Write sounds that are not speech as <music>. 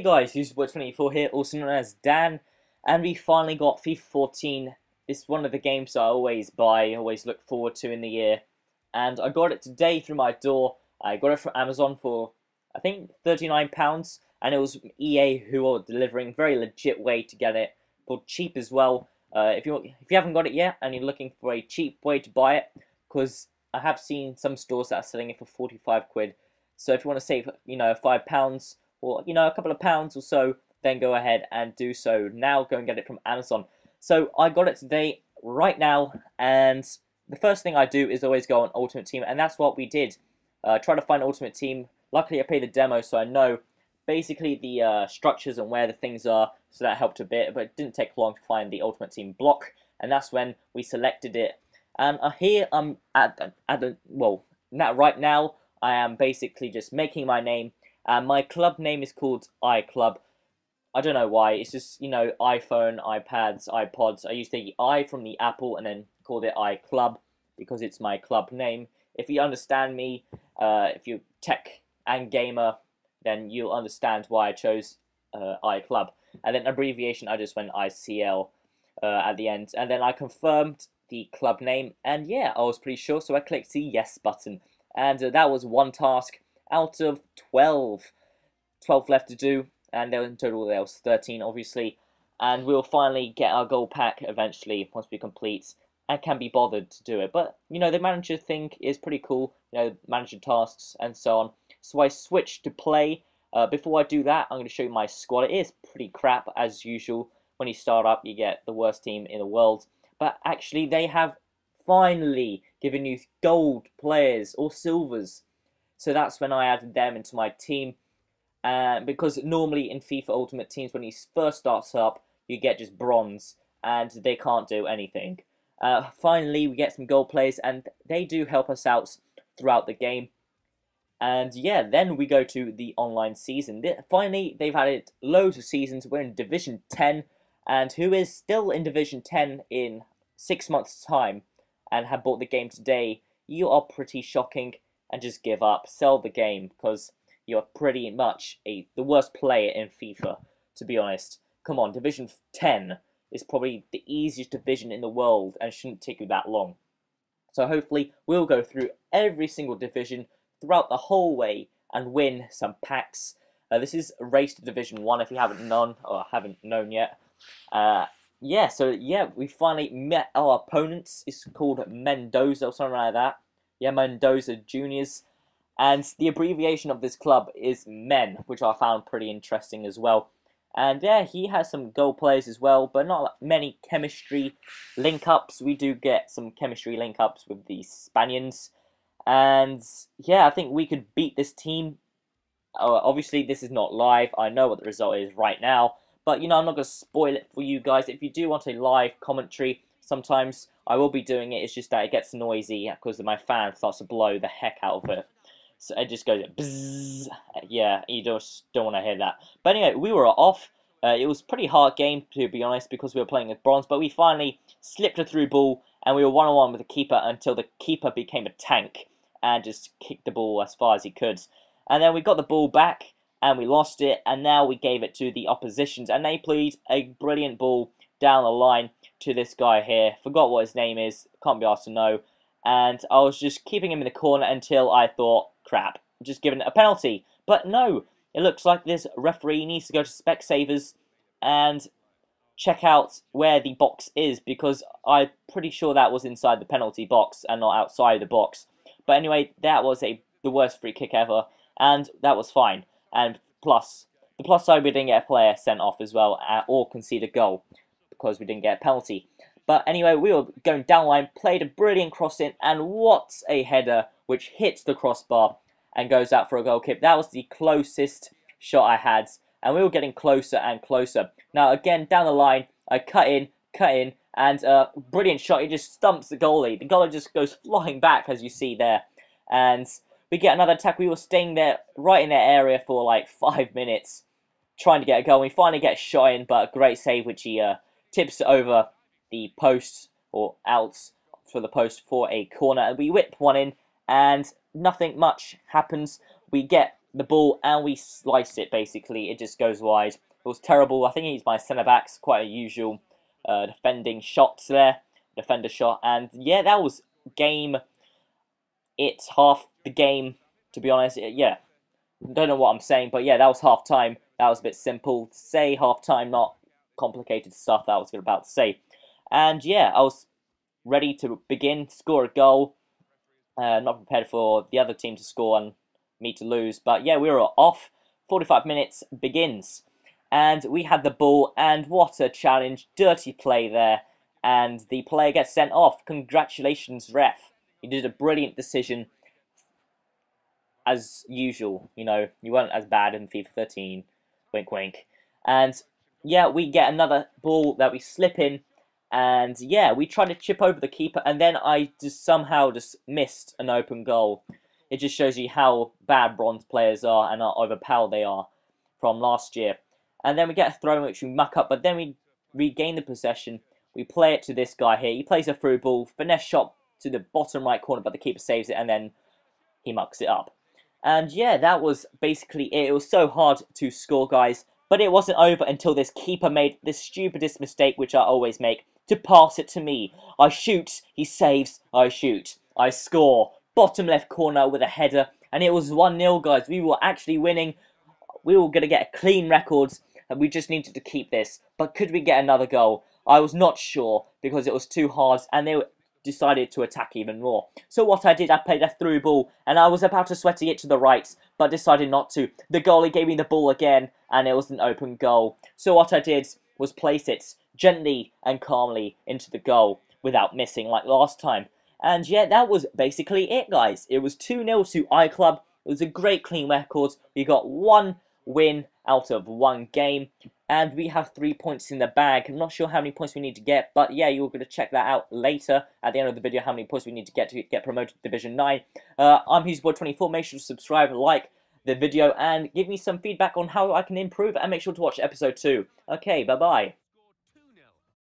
Hey guys, Userboy24 here, also known as Dan, and we finally got FIFA 14. It's one of the games I always buy, always look forward to in the year. And I got it today through my door. I got it from Amazon for, I think, £39, and it was EA who are delivering. Very legit way to get it, for cheap as well. Uh, if, you, if you haven't got it yet, and you're looking for a cheap way to buy it, because I have seen some stores that are selling it for 45 quid. So if you want to save, you know, £5, or you know a couple of pounds or so, then go ahead and do so. Now go and get it from Amazon. So I got it today, right now, and the first thing I do is always go on Ultimate Team, and that's what we did. Uh, try to find Ultimate Team. Luckily, I played the demo, so I know basically the uh, structures and where the things are, so that helped a bit, but it didn't take long to find the Ultimate Team block, and that's when we selected it. And uh, here I'm at, at the, well, now, right now, I am basically just making my name and my club name is called iClub. I don't know why. It's just, you know, iPhone, iPads, iPods. I used the i from the Apple and then called it iClub because it's my club name. If you understand me, uh, if you're tech and gamer, then you'll understand why I chose uh, iClub. And then abbreviation, I just went ICL uh, at the end. And then I confirmed the club name. And yeah, I was pretty sure, so I clicked the yes button. And uh, that was one task out of 12. 12 left to do, and in total there was 13, obviously. And we'll finally get our gold pack eventually once we complete and can be bothered to do it. But, you know, the manager thing is pretty cool, you know, manager tasks and so on. So I switched to play. Uh, before I do that, I'm going to show you my squad. It is pretty crap, as usual. When you start up, you get the worst team in the world. But actually, they have finally given you gold players or silvers so that's when I added them into my team. Uh, because normally in FIFA Ultimate Teams, when he first starts up, you get just bronze, and they can't do anything. Uh, finally, we get some gold players, and they do help us out throughout the game. And yeah, then we go to the online season. Finally, they've added loads of seasons. We're in Division 10, and who is still in Division 10 in six months' time and have bought the game today, you are pretty shocking and just give up, sell the game because you're pretty much a the worst player in FIFA, to be honest. Come on, Division 10 is probably the easiest division in the world and shouldn't take you that long. So hopefully we'll go through every single division throughout the whole way and win some packs. Uh, this is Race to Division 1 if you haven't known or haven't known yet. Uh, yeah, so yeah, we finally met our opponents. It's called Mendoza or something like that. Mendoza Juniors. And the abbreviation of this club is MEN, which I found pretty interesting as well. And yeah, he has some goal players as well, but not many chemistry link-ups. We do get some chemistry link-ups with the Spaniards. And yeah, I think we could beat this team. Uh, obviously, this is not live. I know what the result is right now. But, you know, I'm not going to spoil it for you guys. If you do want a live commentary, sometimes I will be doing it. It's just that it gets noisy because my fan starts to blow the heck out of it. So it just goes bzzz. Yeah, you just don't want to hear that. But anyway, we were off. Uh, it was pretty hard game, to be honest, because we were playing with bronze. But we finally slipped a through ball, and we were one-on-one with the keeper until the keeper became a tank and just kicked the ball as far as he could. And then we got the ball back, and we lost it, and now we gave it to the oppositions. And they played a brilliant ball down the line to this guy here. Forgot what his name is. Can't be asked to know. And I was just keeping him in the corner until I thought, crap, just given a penalty. But no, it looks like this referee needs to go to Specsavers and check out where the box is because I'm pretty sure that was inside the penalty box and not outside the box. But anyway, that was a the worst free kick ever, and that was fine. And plus, the plus side we didn't get a player sent off as well uh, or concede a goal because we didn't get a penalty. But anyway, we were going down line, played a brilliant cross in, and what a header which hits the crossbar and goes out for a goal kick. That was the closest shot I had, and we were getting closer and closer. Now, again, down the line, I cut in, cut in, and uh, brilliant shot. He just stumps the goalie. The goalie just goes <laughs> flying back, as you see there. And we get another attack. We were staying there, right in their area for like five minutes, trying to get a goal. We finally get a shot in, but a great save, which he uh, tips it over the post or outs for the post for a corner. And we whip one in, and nothing much happens. We get the ball and we slice it, basically. It just goes wide. It was terrible. I think he's my centre-backs, quite a usual uh, defending shots there. Defender shot. And yeah, that was game. It's half the game, to be honest. Yeah, don't know what I'm saying, but yeah, that was half time. That was a bit simple to say. Half time, not complicated stuff that I was about to say. And yeah, I was ready to begin, score a goal. Uh, not prepared for the other team to score and me to lose. But yeah, we were off. 45 minutes begins. And we had the ball, and what a challenge. Dirty play there. And the player gets sent off. Congratulations, ref. You did a brilliant decision. As usual, you know, you weren't as bad in FIFA 13. Wink, wink. And yeah, we get another ball that we slip in. And yeah, we try to chip over the keeper, and then I just somehow just missed an open goal. It just shows you how bad bronze players are and how overpowered they are from last year. And then we get a throw in which we muck up, but then we regain the possession. We play it to this guy here. He plays a through ball, finesse shot to the bottom right corner, but the keeper saves it, and then he mucks it up. And yeah, that was basically it. It was so hard to score, guys. But it wasn't over until this keeper made the stupidest mistake, which I always make, to pass it to me. I shoot, he saves, I shoot. I score. Bottom left corner with a header, and it was 1-0, guys. We were actually winning. We were going to get a clean record, and we just needed to keep this. But could we get another goal? I was not sure, because it was too hard, and they decided to attack even more. So what I did, I played a through ball, and I was about to sweating it to the right, but decided not to. The goalie gave me the ball again, and it was an open goal. So what I did was place it gently and calmly into the goal without missing like last time. And yeah, that was basically it, guys. It was 2-0 to iClub. It was a great clean record. We got one win out of one game. And we have three points in the bag. I'm not sure how many points we need to get, but yeah, you're going to check that out later at the end of the video, how many points we need to get to get promoted to Division 9. Uh, I'm HughesyBoy24. Make sure to subscribe, like the video, and give me some feedback on how I can improve, and make sure to watch episode 2. Okay, bye-bye.